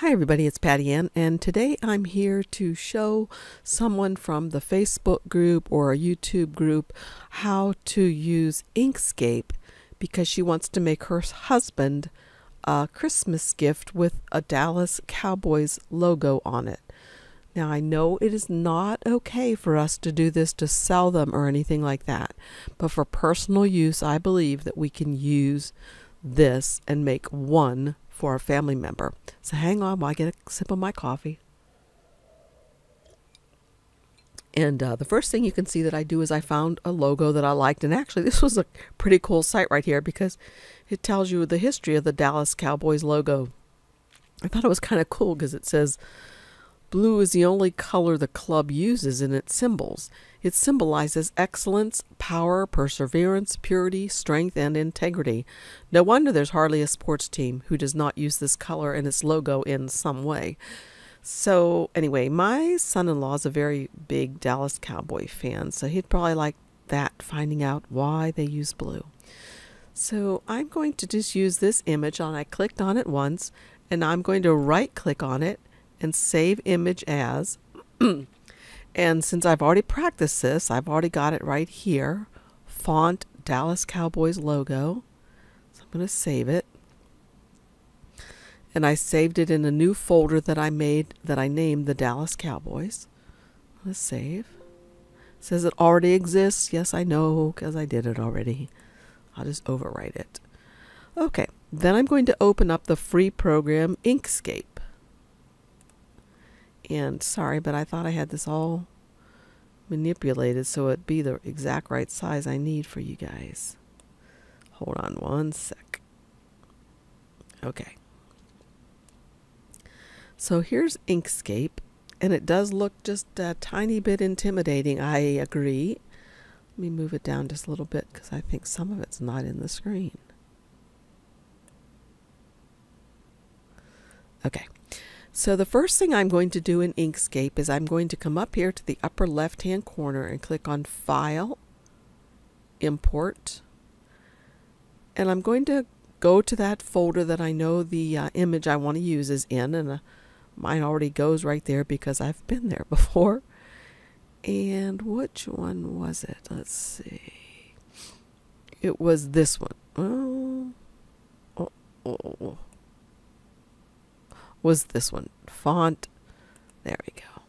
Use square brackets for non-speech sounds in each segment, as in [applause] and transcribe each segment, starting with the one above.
Hi, everybody, it's Patty Anne, and today I'm here to show someone from the Facebook group or a YouTube group how to use Inkscape because she wants to make her husband a Christmas gift with a Dallas Cowboys logo on it. Now, I know it is not okay for us to do this to sell them or anything like that, but for personal use, I believe that we can use this and make one for a family member. So hang on while I get a sip of my coffee. And uh, the first thing you can see that I do is I found a logo that I liked. And actually, this was a pretty cool site right here because it tells you the history of the Dallas Cowboys logo. I thought it was kind of cool because it says Blue is the only color the club uses in its symbols. It symbolizes excellence, power, perseverance, purity, strength, and integrity. No wonder there's hardly a sports team who does not use this color in its logo in some way. So, anyway, my son in law is a very big Dallas Cowboy fan, so he'd probably like that, finding out why they use blue. So, I'm going to just use this image, and I clicked on it once, and I'm going to right click on it and save image as. [clears throat] and since I've already practiced this, I've already got it right here. Font Dallas Cowboys logo. So I'm going to save it. And I saved it in a new folder that I made that I named the Dallas Cowboys. Let's save. It says it already exists. Yes, I know because I did it already. I'll just overwrite it. Okay, then I'm going to open up the free program Inkscape. And sorry, but I thought I had this all manipulated so it'd be the exact right size I need for you guys. Hold on one sec. Okay. So here's Inkscape, and it does look just a tiny bit intimidating, I agree. Let me move it down just a little bit because I think some of it's not in the screen. Okay. So the first thing I'm going to do in Inkscape is I'm going to come up here to the upper left hand corner and click on File, Import, and I'm going to go to that folder that I know the uh, image I want to use is in and uh, mine already goes right there because I've been there before. And which one was it? Let's see. It was this one. Oh, oh, oh. Was this one. Font. There we go.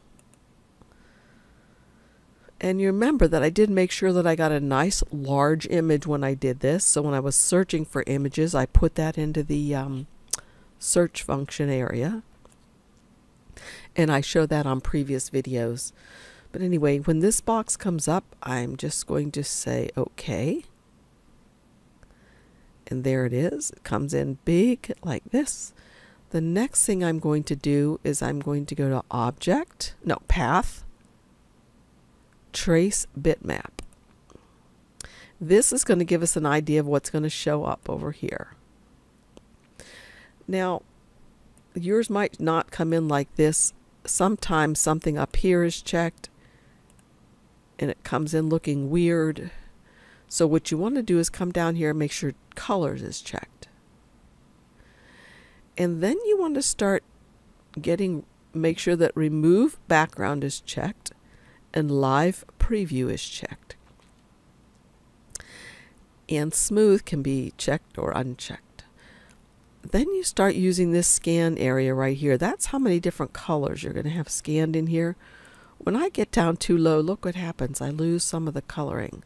And you remember that I did make sure that I got a nice large image when I did this. So when I was searching for images, I put that into the um, search function area. And I show that on previous videos. But anyway, when this box comes up, I'm just going to say OK. And there it is. It comes in big like this. The next thing I'm going to do is I'm going to go to Object, no, Path, Trace Bitmap. This is going to give us an idea of what's going to show up over here. Now, yours might not come in like this. Sometimes something up here is checked and it comes in looking weird. So what you want to do is come down here and make sure colors is checked. And then you want to start getting, make sure that remove background is checked and live preview is checked. And smooth can be checked or unchecked. Then you start using this scan area right here. That's how many different colors you're going to have scanned in here. When I get down too low, look what happens. I lose some of the coloring.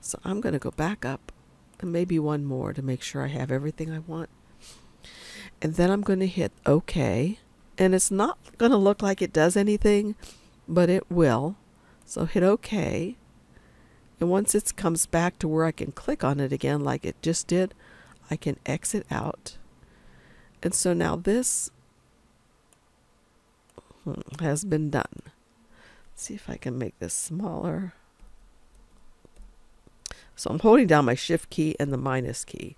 So I'm going to go back up and maybe one more to make sure I have everything I want and then I'm going to hit OK. And it's not going to look like it does anything, but it will. So hit OK. And once it comes back to where I can click on it again like it just did, I can exit out. And so now this hmm, has been done. Let's see if I can make this smaller. So I'm holding down my shift key and the minus key.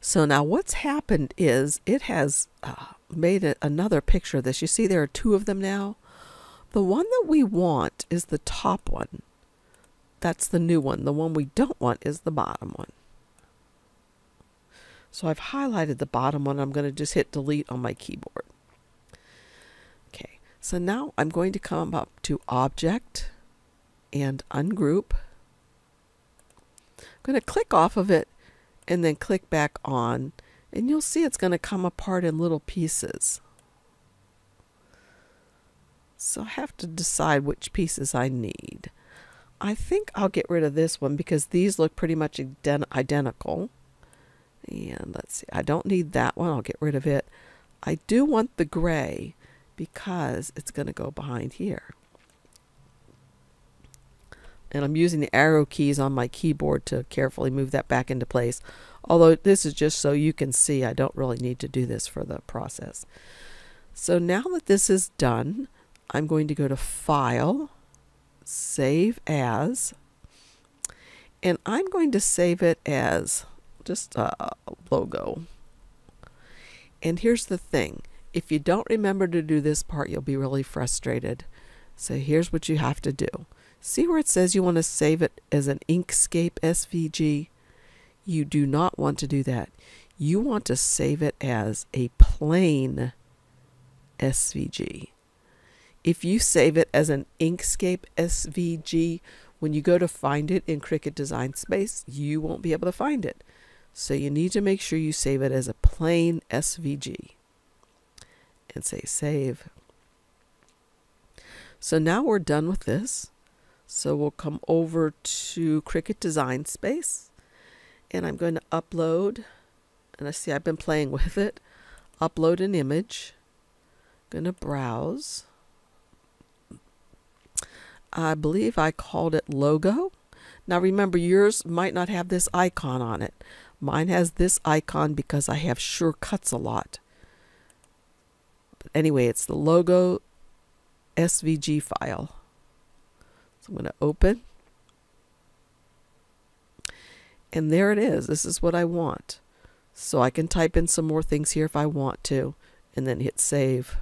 So now what's happened is it has uh, made a, another picture of this. You see there are two of them now. The one that we want is the top one. That's the new one. The one we don't want is the bottom one. So I've highlighted the bottom one. I'm going to just hit delete on my keyboard. Okay, so now I'm going to come up to Object and Ungroup. I'm going to click off of it and then click back on and you'll see it's going to come apart in little pieces. So I have to decide which pieces I need. I think I'll get rid of this one because these look pretty much ident identical. And let's see, I don't need that one. I'll get rid of it. I do want the gray because it's going to go behind here. And I'm using the arrow keys on my keyboard to carefully move that back into place. Although this is just so you can see, I don't really need to do this for the process. So now that this is done, I'm going to go to File, Save As, and I'm going to save it as just a logo. And here's the thing. If you don't remember to do this part, you'll be really frustrated. So here's what you have to do. See where it says you want to save it as an Inkscape SVG? You do not want to do that. You want to save it as a plain SVG. If you save it as an Inkscape SVG, when you go to find it in Cricut Design Space, you won't be able to find it. So you need to make sure you save it as a plain SVG and say save. So now we're done with this. So we'll come over to Cricut Design Space and I'm going to upload, and I see I've been playing [laughs] with it, upload an image. I'm going to browse. I believe I called it logo. Now remember, yours might not have this icon on it. Mine has this icon because I have sure cuts a lot. But anyway, it's the logo SVG file. I'm going to open. And there it is. This is what I want. So I can type in some more things here if I want to, and then hit save.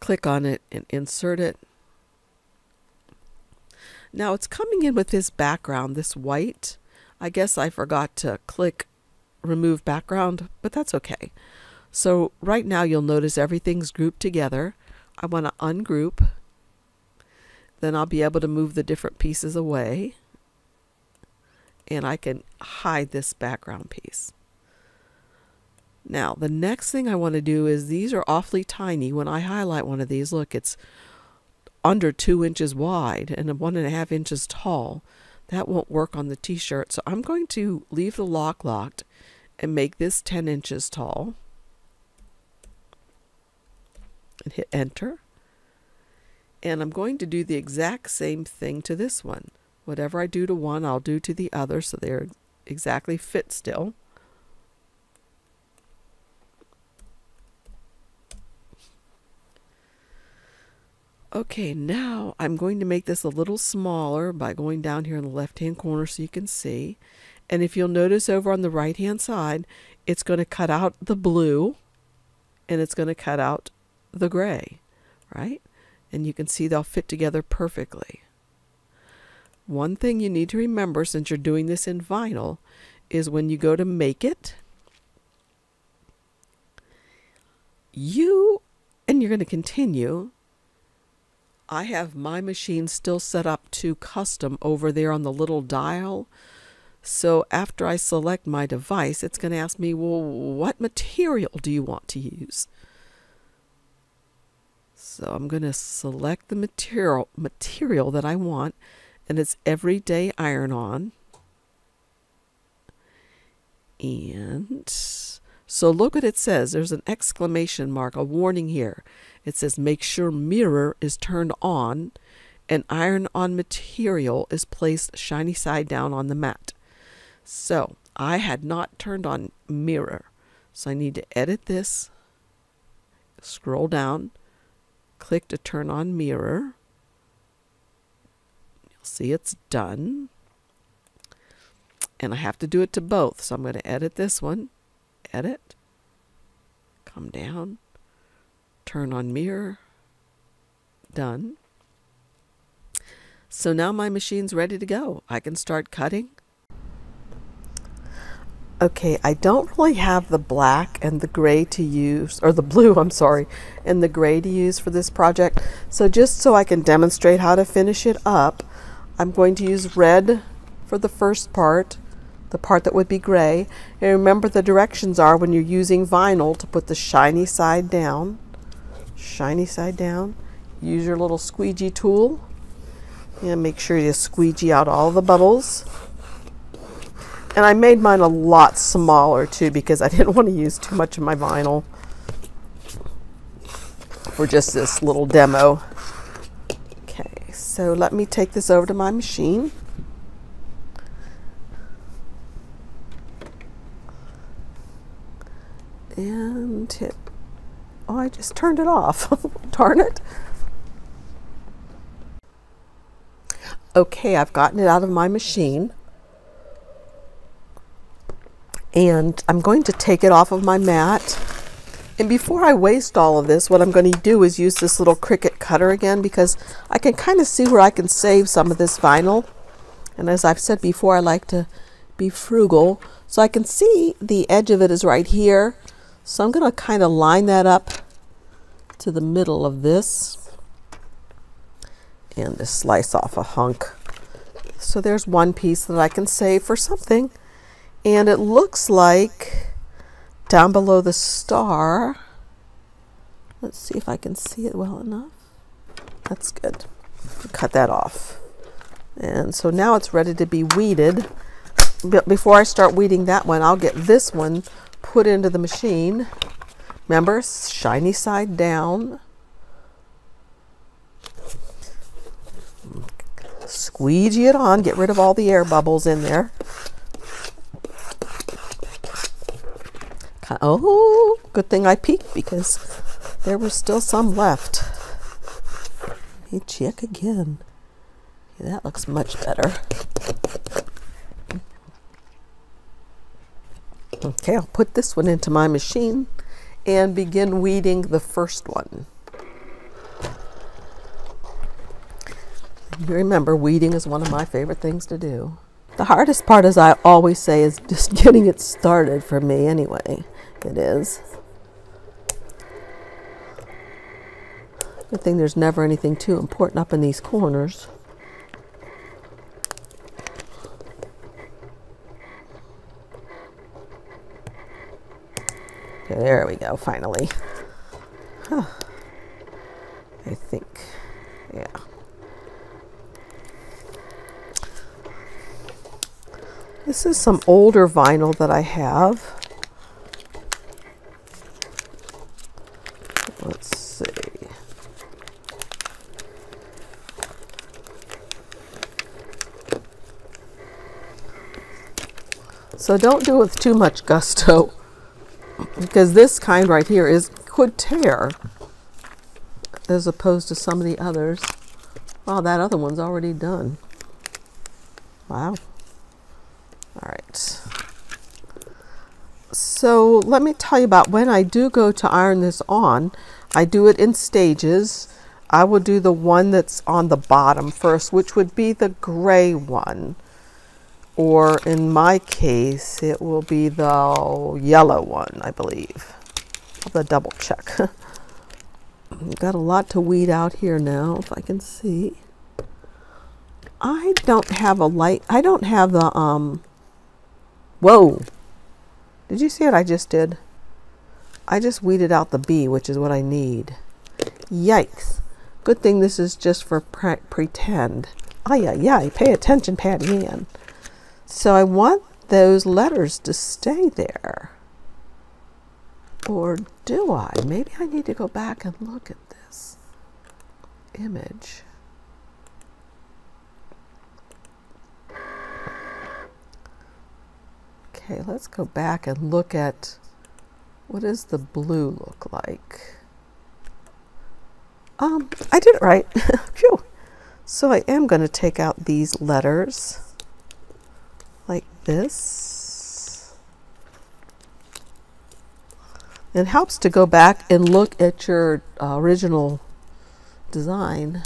Click on it and insert it. Now it's coming in with this background, this white. I guess I forgot to click remove background, but that's okay. So right now you'll notice everything's grouped together. I want to ungroup. Then I'll be able to move the different pieces away. And I can hide this background piece. Now, the next thing I want to do is these are awfully tiny. When I highlight one of these, look, it's under two inches wide and one and a half inches tall. That won't work on the t-shirt. So I'm going to leave the lock locked and make this 10 inches tall and hit enter. And I'm going to do the exact same thing to this one. Whatever I do to one, I'll do to the other so they're exactly fit still. Okay, now I'm going to make this a little smaller by going down here in the left hand corner so you can see. And if you'll notice over on the right hand side, it's going to cut out the blue and it's going to cut out the gray, right? And you can see they'll fit together perfectly. One thing you need to remember since you're doing this in vinyl is when you go to make it, you, and you're going to continue, I have my machine still set up to custom over there on the little dial. So after I select my device, it's going to ask me, well, what material do you want to use? So I'm going to select the material material that I want and it's everyday iron on. And so look what it says. There's an exclamation mark, a warning here. It says make sure mirror is turned on and iron on material is placed shiny side down on the mat. So I had not turned on mirror. So I need to edit this, scroll down, click to turn on mirror. You'll see it's done. And I have to do it to both. So I'm going to edit this one, edit, come down, turn on mirror, done. So now my machine's ready to go. I can start cutting. Okay, I don't really have the black and the gray to use, or the blue, I'm sorry, and the gray to use for this project. So just so I can demonstrate how to finish it up, I'm going to use red for the first part, the part that would be gray. And remember the directions are when you're using vinyl to put the shiny side down, shiny side down, use your little squeegee tool and make sure you squeegee out all the bubbles. And I made mine a lot smaller too because I didn't [laughs] want to use too much of my vinyl for just this little demo. Okay, so let me take this over to my machine. And hit, oh, I just turned it off. [laughs] Darn it. Okay, I've gotten it out of my machine and I'm going to take it off of my mat. And before I waste all of this, what I'm going to do is use this little Cricut cutter again because I can kind of see where I can save some of this vinyl. And as I've said before, I like to be frugal. So I can see the edge of it is right here. So I'm going to kind of line that up to the middle of this and just slice off a hunk. So there's one piece that I can save for something. And it looks like down below the star, let's see if I can see it well enough. That's good. Cut that off. And so now it's ready to be weeded. But before I start weeding that one, I'll get this one put into the machine. Remember, shiny side down. Squeegee it on, get rid of all the air bubbles in there. Oh, good thing I peeked because there were still some left. Let me check again. Yeah, that looks much better. Okay, I'll put this one into my machine and begin weeding the first one. You remember, weeding is one of my favorite things to do. The hardest part, as I always say, is just [laughs] getting it started for me anyway it is. Good thing there's never anything too important up in these corners. Okay, there we go, finally. Huh. I think, yeah. This is some older vinyl that I have. So don't do it with too much gusto because this kind right here is could tear as opposed to some of the others. Wow, that other one's already done. Wow. All right. So let me tell you about when I do go to iron this on, I do it in stages. I will do the one that's on the bottom first, which would be the gray one or in my case, it will be the yellow one, I believe. I'll have to double check. [laughs] Got a lot to weed out here now, if I can see. I don't have a light. I don't have the, um, whoa. Did you see what I just did? I just weeded out the B, which is what I need. Yikes. Good thing this is just for pre pretend. Ay, ay, ay. Pay attention, Patty Anne. So I want those letters to stay there. Or do I? Maybe I need to go back and look at this image. Okay, let's go back and look at what does the blue look like? Um, I did it right. [laughs] Phew. So I am going to take out these letters like this. It helps to go back and look at your uh, original design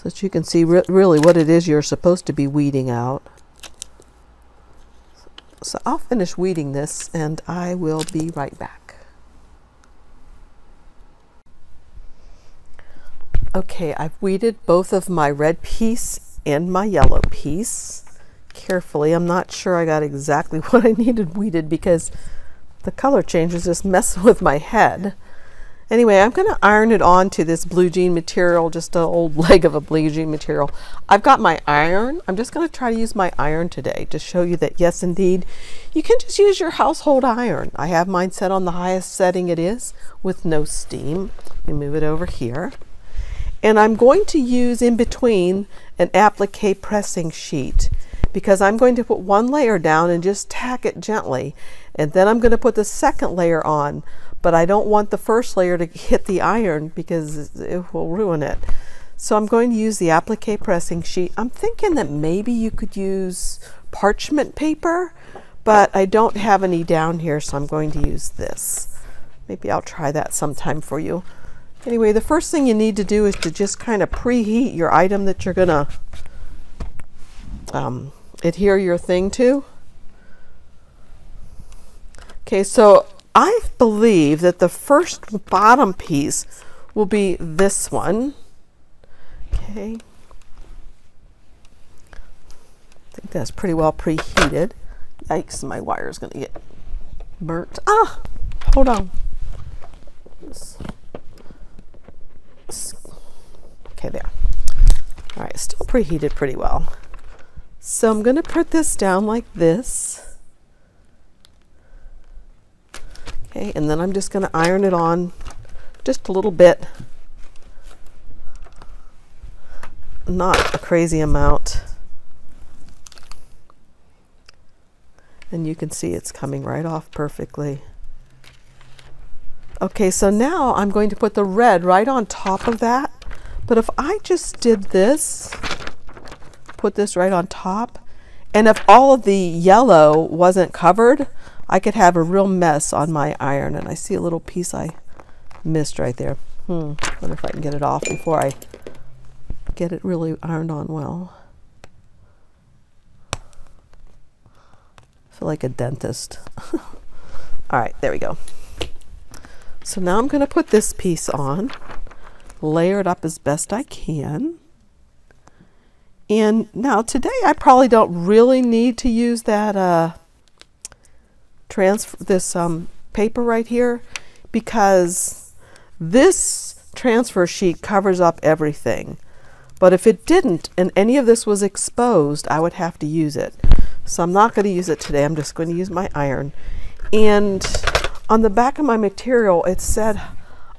so that you can see re really what it is you're supposed to be weeding out. So I'll finish weeding this and I will be right back. Okay, I've weeded both of my red piece and my yellow piece carefully. I'm not sure I got exactly [laughs] what I needed weeded because the color changes just mess [laughs] with my head. Anyway, I'm going to iron it onto this blue jean material, just an old [laughs] leg of a blue jean material. I've got my iron. I'm just going to try to use my iron today to show you that yes, indeed, you can just use your household iron. I have mine set on the highest setting it is with no steam. Let me move it over here. And I'm going to use in between an applique pressing sheet because I'm going to put one layer down and just tack it gently. And then I'm going to put the second layer on but I don't want the first layer to hit the iron because it will ruin it. So I'm going to use the applique pressing sheet. I'm thinking that maybe you could use parchment paper, but I don't have any down here, so I'm going to use this. Maybe I'll try that sometime for you. Anyway, the first thing you need to do is to just kind of preheat your item that you're going to um, adhere your thing to. Okay, so I believe that the first bottom piece will be this one. Okay. I think that's pretty well preheated. Yikes, my wire is going to get burnt. Ah, hold on. Okay, there. All right, still preheated pretty well. So I'm going to put this down like this. Okay, and then I'm just going to iron it on just a little bit. Not a crazy amount. And you can see it's coming right off perfectly. Okay, so now I'm going to put the red right on top of that. But if I just did this, put this right on top, and if all of the yellow wasn't covered, I could have a real mess on my iron. And I see a little piece I missed right there. Hmm, wonder if I can get it off before I get it really ironed on well. Feel like a dentist. [laughs] All right, there we go. So now I'm going to put this piece on, layer it up as best I can. And now today I probably don't really need to use that uh, transfer this um, paper right here because this transfer sheet covers up everything. But if it didn't and any of this was exposed, I would have to use it. So I'm not going to use it today. I'm just going to use my iron. And on the back of my material, it said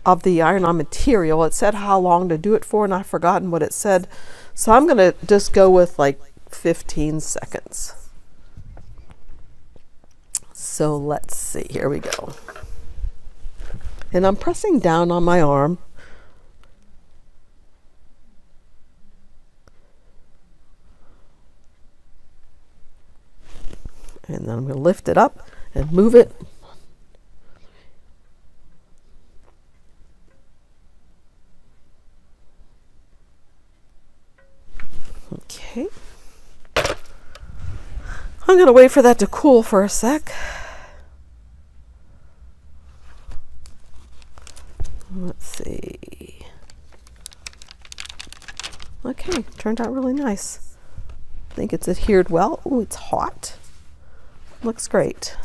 of the iron-on material, it said how long to do it for, and I've forgotten what it said. So I'm going to just go with like 15 seconds. So let's see, here we go. And I'm pressing down on my arm. And then I'm going to lift it up and move it. Okay. I'm going to wait for that to cool for a sec. Let's see. Okay, turned out really nice. I think it's adhered well. Oh, it's hot. Looks great.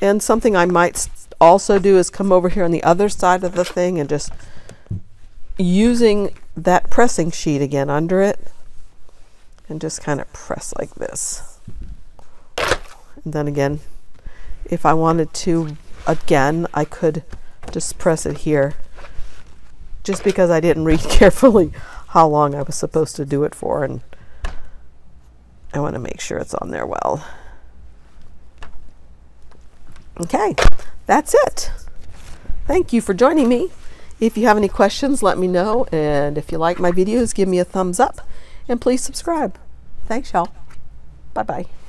And something I might also do is come over here on the other side of the thing and just using that pressing sheet again under it and just kind of press like this. And then again, if I wanted to, again, I could just press it here just because I didn't read [laughs] carefully how long I was supposed to do it for and I want to make sure it's on there well. Okay, that's it. Thank you for joining me. If you have any questions, let me know. And if you like my videos, give me a thumbs up and please subscribe. Thanks, y'all. Bye bye.